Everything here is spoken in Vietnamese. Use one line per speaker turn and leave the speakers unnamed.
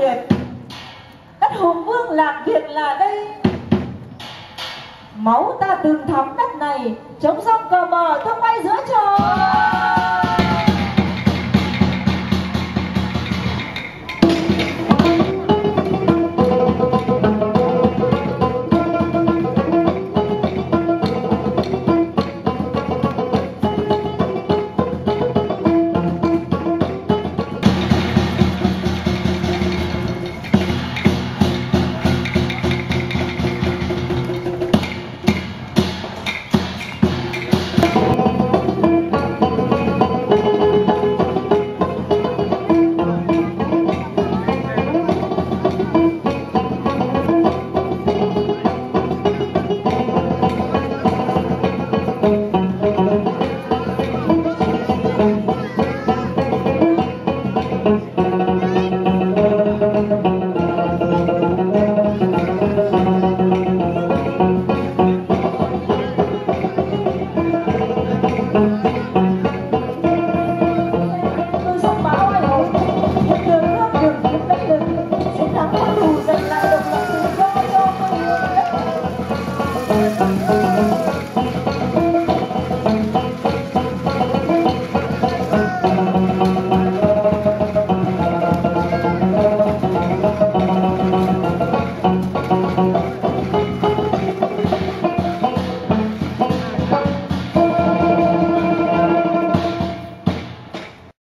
điệp đất hùng vương lạc việt là đây. Máu ta từng thắm đất này, chống sông cờ bờ tung bay giữa trời.